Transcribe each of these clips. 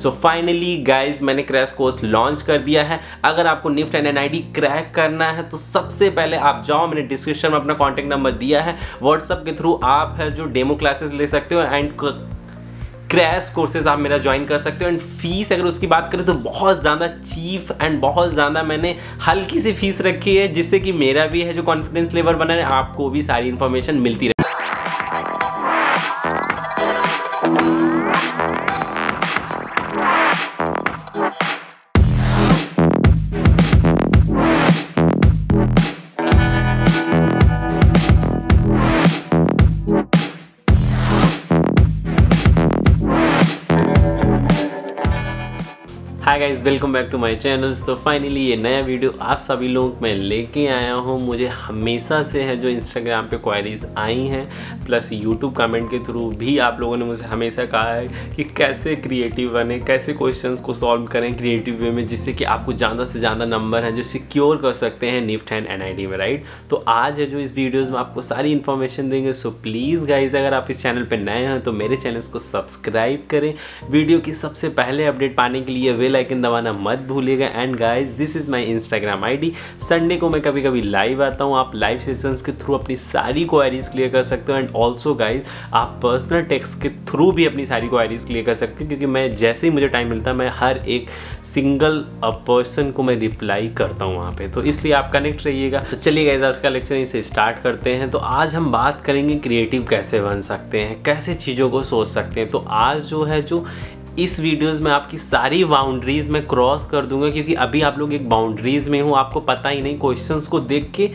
सो finally guys मैंने crash course launch कर दिया है। अगर आपको निफ्ट एन एन क्रैक करना है तो सबसे पहले आप जाओ, मैंने डिस्क्रिप्शन में अपना कॉन्टैक्ट नंबर दिया है। व्हाट्सअप के थ्रू आप है जो डेमो क्लासेस ले सकते हो एंड क्रैश कोर्सेज आप मेरा ज्वाइन कर सकते हो। एंड फ़ीस अगर उसकी बात करें तो बहुत ज़्यादा चीप एंड बहुत ज़्यादा मैंने हल्की सी फ़ीस रखी है, जिससे कि मेरा भी है जो कॉन्फिडेंस लेवल बना है आपको भी सारी इन्फॉर्मेशन मिलती रहे। Welcome back to my channels तो फाइनली ये नया वीडियो आप सभी लोग मैं लेके आया हूँ। मुझे हमेशा से है जो इंस्टाग्राम पे क्वायरीज आई हैं प्लस यूट्यूब कमेंट के थ्रू भी आप लोगों ने मुझे हमेशा कहा है कि कैसे क्रिएटिव बने, कैसे क्वेश्चंस को सॉल्व करें क्रिएटिव वे में, जिससे कि आपको ज़्यादा से ज़्यादा नंबर है जो सिक्योर कर सकते हैं निफ्ट एंड एन में राइट तो आज है जो इस वीडियोज़ में आपको सारी इन्फॉर्मेशन देंगे। सो प्लीज़ गाइज़ अगर आप इस चैनल पर नए हैं तो मेरे चैनल को सब्सक्राइब करें। वीडियो की सबसे पहले अपडेट पाने के लिए वेल आइकन दबाना मत भूलिएगा। And guys this is my Instagram ID Sunday को मैं कभी कभी लाइव आता हूँ। आप लाइव सेशंस के थ्रू अपनी सारी क्वायरीज क्लियर कर सकते हो। एंड ऑल्सो गाइज़ आप पर्सनल टेक्स्ट के थ्रू भी अपनी सारी क्वायरीज क्लियर कर सकते हो। क्योंकि मैं जैसे ही मुझे टाइम मिलता है, मैं हर एक सिंगल पर्सन को मैं रिप्लाई करता हूँ वहाँ पे। तो इसलिए आप कनेक्ट रहिएगा। तो चलिए गाइज़ आज का लेक्चर इसे स्टार्ट करते हैं। तो आज हम बात करेंगे क्रिएटिव कैसे बन सकते हैं, कैसे चीज़ों को सोच सकते हैं। तो आज जो है, जो इस वीडियोस में आपकी सारी बाउंड्रीज में क्रॉस कर दूँगा, क्योंकि अभी आप लोग एक बाउंड्रीज में हो, आपको पता ही नहीं क्वेश्चंस को देख के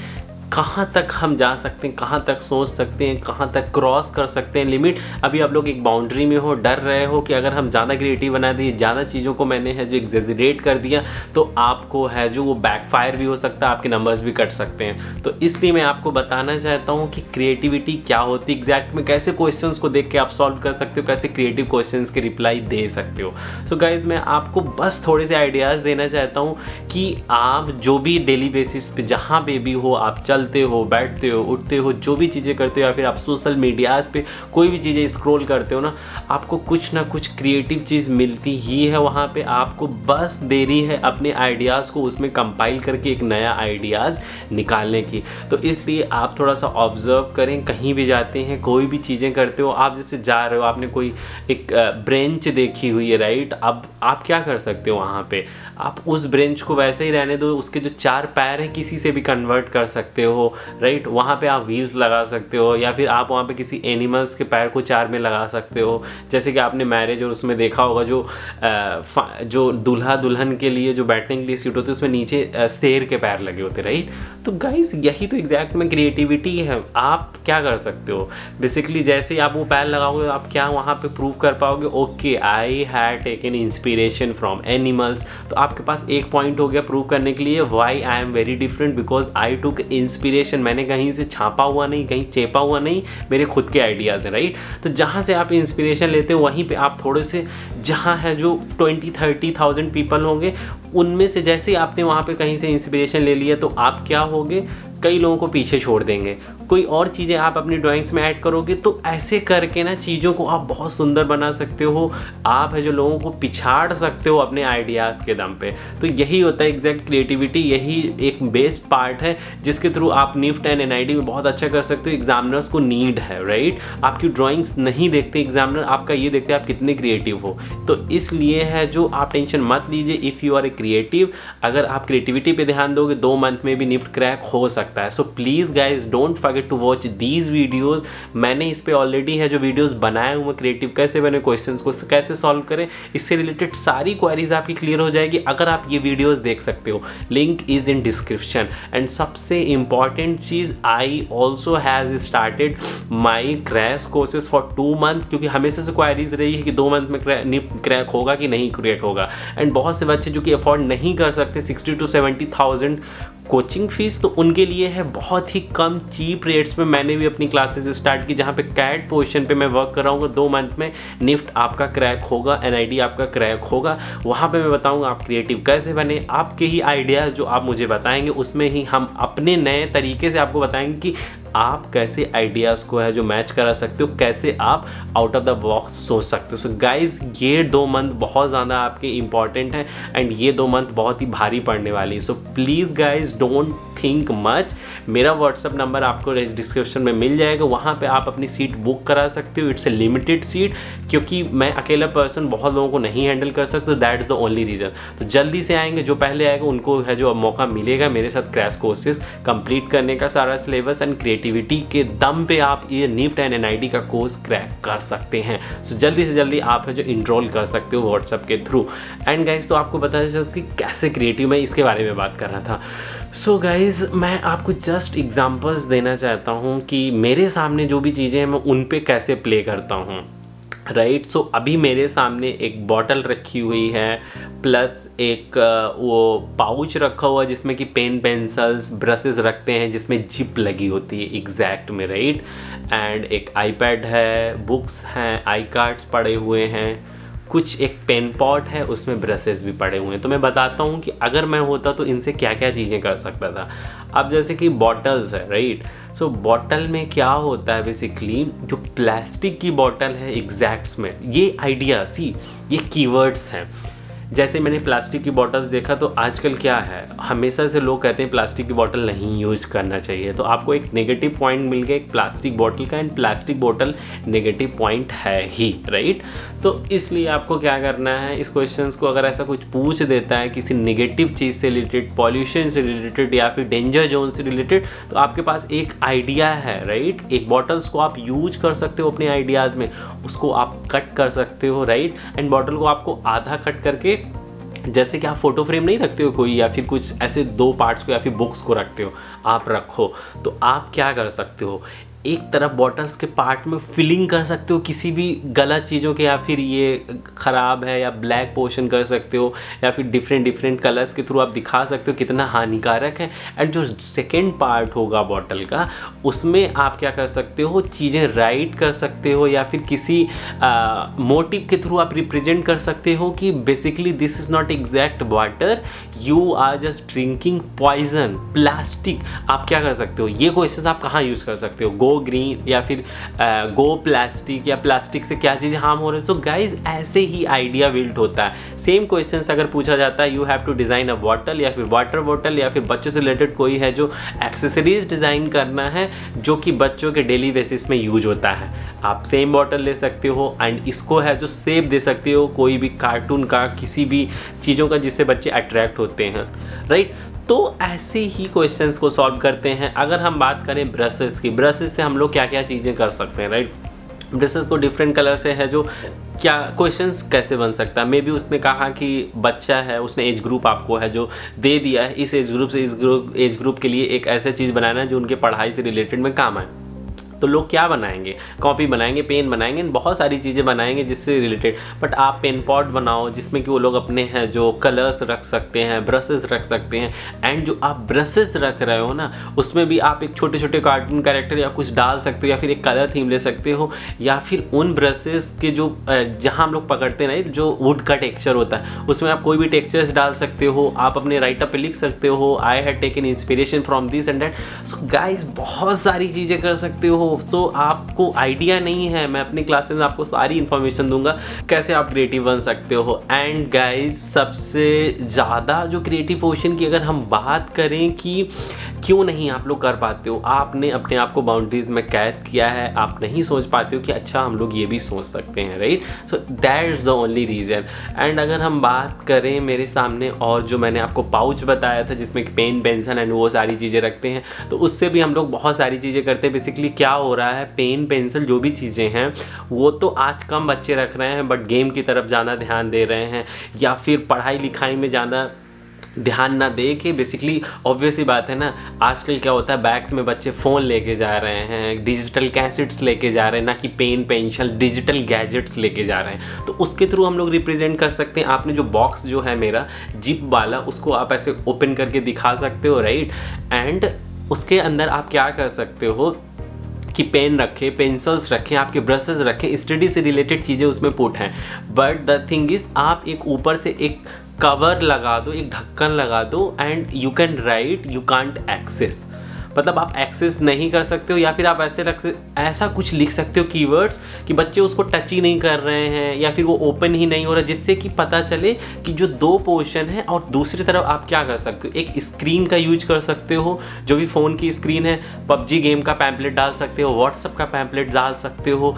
कहाँ तक हम जा सकते हैं, कहाँ तक सोच सकते हैं, कहाँ तक क्रॉस कर सकते हैं लिमिट अभी आप लोग एक बाउंड्री में हो, डर रहे हो कि अगर हम ज़्यादा क्रिएटिव बना दिए, ज़्यादा चीज़ों को मैंने है जो एग्जेजरेट कर दिया तो आपको है जो वो बैकफायर भी हो सकता है, आपके नंबर्स भी कट सकते हैं। तो इसलिए मैं आपको बताना चाहता हूँ कि क्रिएटिविटी क्या होती है एग्जैक्ट में कैसे क्वेश्चन को देख के आप सॉल्व कर सकते हो, कैसे क्रिएटिव क्वेश्चन के रिप्लाई दे सकते हो। सो गाइज़ मैं आपको बस थोड़े से आइडियाज़ देना चाहता हूँ कि आप जो भी डेली बेसिस पे, जहाँ पे भी हो, आप चल चलते हो, बैठते हो, उठते हो, जो भी चीज़ें करते हो या फिर आप सोशल मीडियाज़ पे कोई भी चीज़ें स्क्रॉल करते हो ना, आपको कुछ ना कुछ क्रिएटिव चीज़ मिलती ही है वहाँ पे। आपको बस देरी है अपने आइडियाज़ को, उसमें कंपाइल करके एक नया आइडियाज़ निकालने की। तो इसलिए आप थोड़ा सा ऑब्ज़र्व करें, कहीं भी जाते हैं, कोई भी चीज़ें करते हो, आप जैसे जा रहे हो, आपने कोई एक ब्रेंच देखी हुई है राइट अब आप क्या कर सकते हो वहाँ पर आप उस ब्रेंच को वैसे ही रहने दो, उसके जो चार पैर हैं, किसी से भी कन्वर्ट कर सकते राइट वहाँ पे आप व्हील्स लगा सकते हो या फिर आप वहाँ पे किसी एनिमल्स के पैर को चार में लगा सकते हो। जैसे कि आपने मैरिज और उसमें देखा होगा जो आ, जो दूल्हा दुल्हन के लिए जो बैठने के लिए सीट होती है उसमें नीचे शेर के पैर लगे होते राइट तो गाइस यही तो एग्जैक्ट में क्रिएटिविटी है। आप क्या कर सकते हो? बेसिकली जैसे ही आप वो पैर लगाओगे आप क्या वहाँ पे प्रूव कर पाओगे? Okay I had taken inspiration from animals तो आपके पास एक पॉइंट हो गया प्रूव करने के लिए। Why I am very different because I took inspiration मैंने कहीं से छापा हुआ नहीं, कहीं चेपा हुआ नहीं, मेरे खुद के आइडियाज़ हैं राइट तो जहाँ से आप इंस्पिरेशन लेते हो, वहीं पे आप थोड़े से, जहाँ है जो ट्वेंटी थर्टी थाउज़ेंड पीपल होंगे, उनमें से जैसे आपने वहाँ पे कहीं से इंस्पिरेशन ले लिया तो आप क्या होगे? कई लोगों को पीछे छोड़ देंगे। कोई और चीज़ें आप अपनी ड्राइंग्स में ऐड करोगे तो ऐसे करके ना चीज़ों को आप बहुत सुंदर बना सकते हो। आप है जो लोगों को पिछाड़ सकते हो अपने आइडियाज़ के दम पे। तो यही होता है एग्जैक्ट क्रिएटिविटी यही एक बेस्ट पार्ट है, जिसके थ्रू आप निफ्ट एंड एन में बहुत अच्छा कर सकते हो। एग्जामिनर्स को नीड है राइट आपकी ड्राइंग्स नहीं देखते? एग्जामिनर आपका ये देखते हैं आप कितने क्रिएटिव हो। तो इसलिए है जो आप टेंशन मत लीजिए if you are a creative अगर आप क्रिएटिविटी पर ध्यान दोगे, दो मंथ में भी निफ्ट क्रैक हो सकता है। So please guys don't forget to watch these videos मैंने इस पर ऑलरेडी है जो वीडियोज़ बनाए हुए क्रिएटिव कैसे बने क्वेश्चन को, कैसे सॉल्व करें, इससे रिलेटेड सारी क्वारीज आपकी क्लियर हो जाएगी, अगर आप ये वीडियोज़ देख सकते हो। Link is in description and सबसे important cheese I also has started my crash courses for two month क्योंकि हमेशा से क्वारीज रही है कि दो मंथ में क्रैक होगा कि नहीं क्रैक होगा। एंड बहुत से बच्चे जो कि अफोर्ड नहीं कर सकते sixty to seventy thousand coaching fees तो उनके लिए है, बहुत ही कम चीप रेट्स में मैंने भी अपनी क्लासेस स्टार्ट की, जहाँ पे कैट पोजिशन पे मैं वर्क कर रहा हूँ दो मंथ में निफ्ट आपका क्रैक होगा एनआईडी आपका क्रैक होगा। वहाँ पे मैं बताऊँगा आप क्रिएटिव कैसे बने, आपके ही आइडियाज़ जो आप मुझे बताएँगे, उसमें ही हम अपने नए तरीके से आपको बताएँगे कि आप कैसे आइडियाज़ को है जो मैच करा सकते हो, कैसे आप आउट ऑफ़ द बॉक्स सोच सकते हो। सो गाइज़ ये दो मंथ बहुत ज़्यादा आपके इंपॉर्टेंट हैं एंड ये दो मंथ बहुत ही भारी पड़ने वाली है। So please guys don't think much मेरा व्हाट्सअप नंबर आपको डिस्क्रिप्शन में मिल जाएगा। वहाँ पे आप अपनी सीट बुक करा सकते हो। इट्स ए लिमिटेड सीट क्योंकि मैं अकेला पर्सन बहुत लोगों को नहीं हैंडल कर सकता। That is the only reason तो जल्दी से आएँगे। जो पहले आएगा, उनको है जो मौका मिलेगा मेरे साथ क्रैश कोर्सेज कंप्लीट करने का सारा सिलेबस एंड क्रिएटिविटी के दम पे आप ये निफ्ट एंड एन का कोर्स क्रैक कर सकते हैं। सो so, जल्दी से जल्दी आप जो इनरोल कर सकते हो व्हाट्सअप के थ्रू एंड गाइज़ तो आपको बता चल कि कैसे क्रिएटिव मैं इसके बारे में बात कर रहा था। सो so गाइज़ मैं आपको जस्ट एग्जाम्पल्स देना चाहता हूँ कि मेरे सामने जो भी चीज़ें हैं मैं उन पर कैसे प्ले करता हूँ। Right right? सो so, अभी मेरे सामने एक बॉटल रखी हुई है प्लस एक वो पाउच रखा हुआ जिसमें कि पेन पेंसिल्स ब्रशेस रखते हैं जिसमें जिप लगी होती है एग्जैक्ट में राइट right? एंड एक आईपैड है बुक्स हैं आई कार्ड्स पड़े हुए हैं कुछ एक पेन पॉट है उसमें ब्रशेस भी पड़े हुए हैं तो मैं बताता हूँ कि अगर मैं होता तो इनसे क्या क्या चीज़ें कर सकता था अब जैसे कि बॉटल्स है राइट सो so, बॉटल में क्या होता है बेसिकली जो प्लास्टिक की बॉटल है एग्जैक्ट्स में ये आइडिया सी ये कीवर्ड्स हैं। जैसे मैंने प्लास्टिक की बॉटल्स देखा तो आजकल क्या है? हमेशा से लोग कहते हैं प्लास्टिक की बॉटल नहीं यूज़ करना चाहिए। तो आपको एक नेगेटिव पॉइंट मिल गया, एक प्लास्टिक बॉटल का and plastic bottle negative point है ही राइट तो इसलिए आपको क्या करना है? इस क्वेश्चन को अगर ऐसा कुछ पूछ देता है किसी नेगेटिव चीज़ से रिलेटेड पॉल्यूशन से रिलेटेड या फिर डेंजर जोन से रिलेटेड तो आपके पास एक आइडिया है राइट एक बॉटल्स को आप यूज़ कर सकते हो अपने आइडियाज़ में। उसको आप कट कर सकते हो राइट एंड बॉटल को आपको आधा कट करके जैसे कि आप फ़ोटो फ्रेम नहीं रखते हो कोई, या फिर कुछ ऐसे दो पार्ट्स को या फिर बुक्स को रखते हो, आप रखो। तो आप क्या कर सकते हो? एक तरफ़ बॉटल्स के पार्ट में फिलिंग कर सकते हो किसी भी गलत चीज़ों के, या फिर ये ख़राब है, या ब्लैक पोर्शन कर सकते हो, या फिर डिफरेंट डिफरेंट कलर्स के थ्रू आप दिखा सकते हो कितना हानिकारक है। एंड जो सेकेंड पार्ट होगा बॉटल का, उसमें आप क्या कर सकते हो, चीज़ें राइट कर सकते हो, या फिर किसी मोटिव के थ्रू आप रिप्रेजेंट कर सकते हो कि basically this is not exact water you are just drinking poison plastic आप क्या कर सकते हो? ये क्वेश्चन आप कहाँ यूज़ कर सकते हो? गो ग्रीन या फिर गो प्लास्टिक या प्लास्टिक से क्या चीज़ें हार्म हो रहे हैं? सो गाइज़ ऐसे ही आइडिया बिल्ट होता है। सेम क्वेश्चन अगर पूछा जाता है you have to design a bottle या फिर वाटर बॉटल या फिर बच्चों से रिलेटेड कोई है जो एक्सेसरीज डिज़ाइन करना है, जो कि बच्चों के डेली बेसिस में यूज़ होता है। आप सेम बॉटल ले सकते हो एंड इसको है जो सेप दे सकते हो, कोई भी कार्टून का, किसी भी चीज़ों का जिससे बच्चे अट्रैक्ट होते हैं। राइट तो ऐसे ही क्वेश्चन को सॉल्व करते हैं। अगर हम बात करें ब्रशेस की ब्रशेस से हम लोग क्या क्या चीज़ें कर सकते हैं राइट ब्रशेस को डिफरेंट कलर से है जो क्या क्वेश्चंस कैसे बन सकता है? मे बी उसने कहा कि बच्चा है, उसने एज ग्रुप आपको है जो दे दिया है। इस एज ग्रुप से, इस ग्रुप एज ग्रुप के लिए एक ऐसा चीज़ बनाना है जो उनके पढ़ाई से रिलेटेड में काम आए। तो लोग क्या बनाएँगे? कॉपी बनाएँगे पेन बनाएँगे बहुत सारी चीज़ें बनाएँगे जिससे रिलेटेड बट आप पेन पॉट बनाओ, जिसमें कि वो लोग अपने हैं, जो कलर्स रख सकते हैं ब्रशेस रख सकते हैं। एंड जो आप ब्रशेस रख रहे हो ना, उसमें भी आप एक छोटे छोटे कार्टून कैरेक्टर या कुछ डाल सकते हो, या फिर एक कलर थीम ले सकते हो, या फिर उन ब्रशेस के जो जहाँ हम लोग पकड़ते हैं जो वुड का टेक्चर होता है, उसमें आप कोई भी टेक्चर्स डाल सकते हो, आप अपने राइटअप पे लिख सकते हो I had taken inspiration from this and that so guys बहुत सारी चीज़ें कर सकते हो तो आपको आइडिया नहीं है, मैं अपनी क्लासेस में आपको सारी इन्फॉर्मेशन दूँगा, कैसे आप क्रिएटिव बन सकते हो। एंड गाइज़ सबसे ज़्यादा जो क्रिएटिव पोर्शन की अगर हम बात करें कि क्यों नहीं आप लोग कर पाते हो? आपने अपने आप को बाउंड्रीज में कैद किया है। आप नहीं सोच पाते हो कि अच्छा हम लोग ये भी सोच सकते हैं right so that is the only reason and अगर हम बात करें मेरे सामने और जो मैंने आपको पाउच बताया था, जिसमें पेन पेंसिल एंड वो सारी चीज़ें रखते हैं तो उससे भी हम लोग बहुत सारी चीज़ें करते हैं। बेसिकली क्या हो रहा है? पेन पेंसिल जो भी चीज़ें हैं, वो तो आज कम बच्चे रख रहे हैं बट गेम की तरफ़ ज़्यादा ध्यान दे रहे हैं। या फिर पढ़ाई लिखाई में ज़्यादा ध्यान ना दे के बेसिकली ऑब्वियस ही बात है ना, आजकल क्या होता है बैग्स में बच्चे फ़ोन लेके जा रहे हैं डिजिटल कैसेट्स लेके जा रहे हैं, ना कि पेन पेंशिल डिजिटल गैजेट्स लेके जा रहे हैं। तो उसके थ्रू हम लोग रिप्रेजेंट कर सकते हैं। आपने जो बॉक्स जो है मेरा जिप वाला, उसको आप ऐसे ओपन करके दिखा सकते हो राइट एंड उसके अंदर आप क्या कर सकते हो कि पेन रखें पेंसिल्स रखें, आपके ब्रशेज रखें स्टडी से रिलेटेड चीज़ें उसमें पुट हैं। बट द थिंग इज़ आप एक ऊपर से एक कवर लगा दो, एक ढक्कन लगा दो and you can right you can't access मतलब आप एक्सेस नहीं कर सकते हो, या फिर आप ऐसे रख, ऐसा कुछ लिख सकते हो कीवर्ड्स कि बच्चे उसको टच ही नहीं कर रहे हैं, या फिर वो ओपन ही नहीं हो रहा, जिससे कि पता चले कि जो दो पोर्शन है, और दूसरी तरफ़ आप क्या कर सकते हो? एक स्क्रीन का यूज़ कर सकते हो, जो भी फ़ोन की स्क्रीन है, पबजी गेम का पैम्पलेट डाल सकते हो व्हाट्सअप का पैम्पलेट डाल सकते हो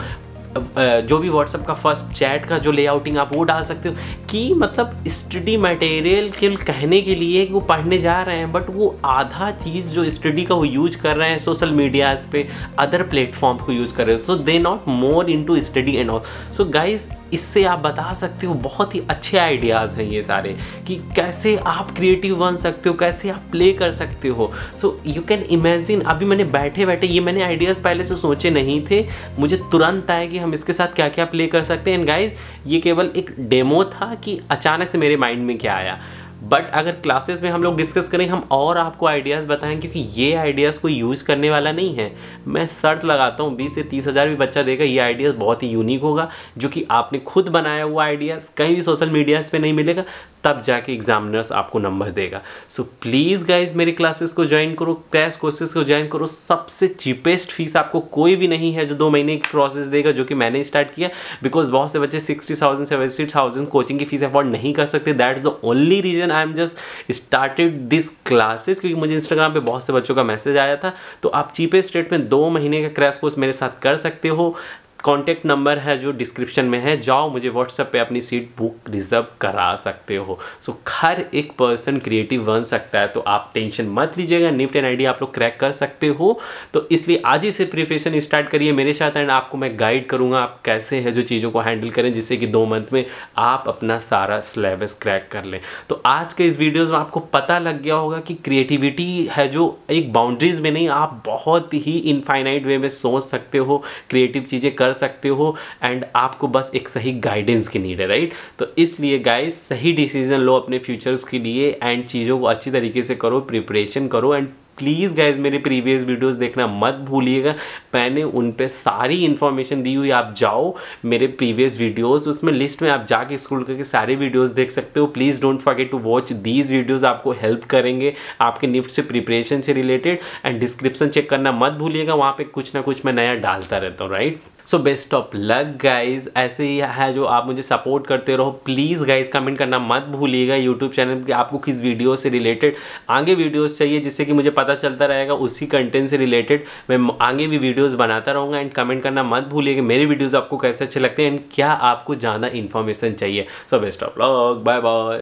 जो भी व्हाट्सअप का फ़र्स्ट चैट का जो लेआउटिंग आप वो डाल सकते हो, कि मतलब स्टडी मटेरियल के कहने के लिए वो पढ़ने जा रहे हैं बट वो आधा चीज़ जो स्टडी का वो यूज़ कर रहे हैं सोशल मीडियाज़ पे अदर प्लेटफॉर्म को यूज़ कर रहे हैं so they not more into study and also guys इससे आप बता सकते हो, बहुत ही अच्छे आइडियाज़ हैं ये सारे, कि कैसे आप क्रिएटिव बन सकते हो, कैसे आप प्ले कर सकते हो। सो यू कैन इमेजिन अभी मैंने बैठे बैठे ये मैंने आइडियाज़ पहले से सोचे नहीं थे। मुझे तुरंत आया कि हम इसके साथ क्या क्या प्ले कर सकते हैं। एंड गाइज़ ये केवल एक डेमो था कि अचानक से मेरे माइंड में क्या आया। बट अगर क्लासेस में हम लोग डिस्कस करें, हम और आपको आइडियाज़ बताएँ, क्योंकि ये आइडियाज़ कोई यूज़ करने वाला नहीं है। मैं शर्त लगाता हूँ, बीस से तीस हज़ार भी बच्चा देगा, ये आइडियाज़ बहुत ही यूनिक होगा, जो कि आपने खुद बनाया हुआ आइडियाज़ कहीं भी सोशल मीडियाज़ पे नहीं मिलेगा। तब जाके एग्जामिनर्स आपको नंबर देगा। सो प्लीज़ गाइज़ मेरे क्लासेस को ज्वाइन करो क्रैश कोर्सेज को ज्वाइन करो। सबसे चीपेस्ट फ़ीस आपको कोई भी नहीं है जो दो महीने की प्रोसेस देगा, जो कि मैंने स्टार्ट किया। बिकॉज़ बहुत से बच्चे sixty thousand seventy thousand coaching की फ़ीस अफोर्ड नहीं कर सकते। That is the only reason I am just started this classes क्योंकि मुझे इंस्टाग्राम पर बहुत से बच्चों का मैसेज आया था। तो आप चीपेस्ट रेट में दो महीने का क्रैश कोर्स मेरे साथ कर सकते हो। कॉन्टैक्ट नंबर है जो डिस्क्रिप्शन में है जाओ मुझे व्हाट्सएप पे अपनी सीट बुक रिज़र्व करा सकते हो। सो so, हर एक पर्सन क्रिएटिव बन सकता है तो आप टेंशन मत लीजिएगा निफ्ट एंड आईडी आप लोग क्रैक कर सकते हो। तो इसलिए आज ही से प्रिपरेशन स्टार्ट करिए मेरे साथ एंड आपको मैं गाइड करूँगा आप कैसे है जो चीज़ों को हैंडल करें जिससे कि दो मंथ में आप अपना सारा सिलेबस क्रैक कर लें। तो आज के इस वीडियोज़ में आपको पता लग गया होगा कि क्रिएटिविटी है जो एक बाउंड्रीज में नहीं आप बहुत ही इनफाइनाइट वे में सोच सकते हो क्रिएटिव चीज़ें सकते हो एंड आपको बस एक सही गाइडेंस की नीड है राइट तो इसलिए गाइस सही डिसीज़न लो अपने फ्यूचर्स के लिए एंड चीज़ों को अच्छी तरीके से करो प्रिपरेशन करो एंड प्लीज़ गाइज़ मेरे प्रीवियस वीडियोस देखना मत भूलिएगा। मैंने उन पर सारी इन्फॉर्मेशन दी हुई, आप जाओ मेरे प्रीवियस वीडियोस उसमें लिस्ट में आप जाके स्कूल करके सारे वीडियोस देख सकते हो। Please don't forget to watch these videos आपको हेल्प करेंगे आपके निफ्ट से प्रिपरेशन से रिलेटेड एंड डिस्क्रिप्शन चेक करना मत भूलिएगा। वहाँ पर कुछ ना कुछ मैं नया डालता रहता हूँ right so best of luck guys ऐसे ही है जो आप मुझे सपोर्ट करते रहो प्लीज़ गाइज़ कमेंट करना मत भूलिएगा यूट्यूब चैनल पे आपको किस वीडियो से रिलेटेड आगे वीडियोस चाहिए जिससे कि मुझे पता चलता रहेगा उसी कंटेंट से रिलेटेड मैं आगे भी वीडियोस बनाता रहूँगा एंड कमेंट करना मत भूलिएगा मेरे वीडियोज़ आपको कैसे अच्छे लगते हैं एंड क्या आपको ज़्यादा इन्फॉर्मेशन चाहिए। So best of luck bye bye